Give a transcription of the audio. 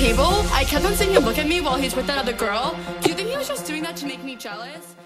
table, I kept on seeing him look at me while he's with that other girl. Do you think he was just doing that to make me jealous?